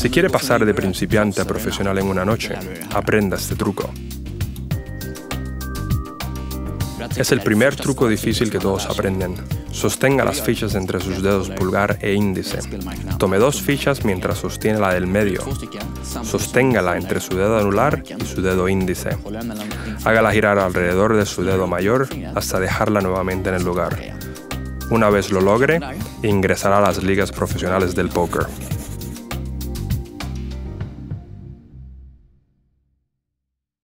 Si quiere pasar de principiante a profesional en una noche, aprenda este truco. Es el primer truco difícil que todos aprenden. Sostenga las fichas entre sus dedos pulgar e índice. Tome dos fichas mientras sostiene la del medio. Sosténgala entre su dedo anular y su dedo índice. Hágala girar alrededor de su dedo mayor hasta dejarla nuevamente en el lugar. Una vez lo logre, ingresará a las ligas profesionales del póker.